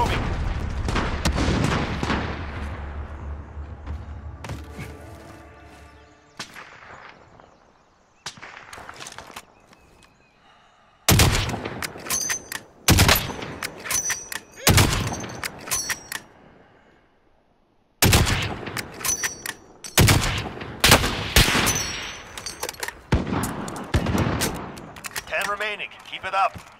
Moving. Ten remaining. Keep it up.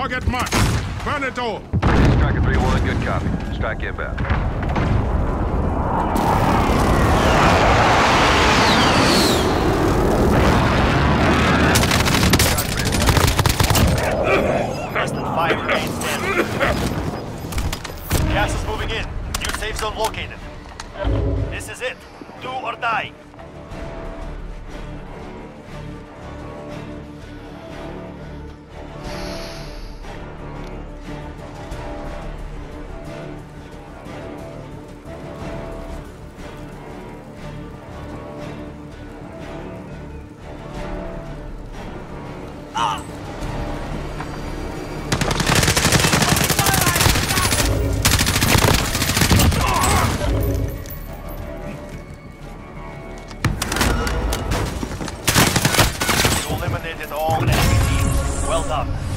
Target marked. Burn it all. Striker 3-1, good copy. Strike inbound. Less than five remain standing. Gas is moving in. New safe zone located. This is it. Do or die. eliminated all enemy teams. Well done.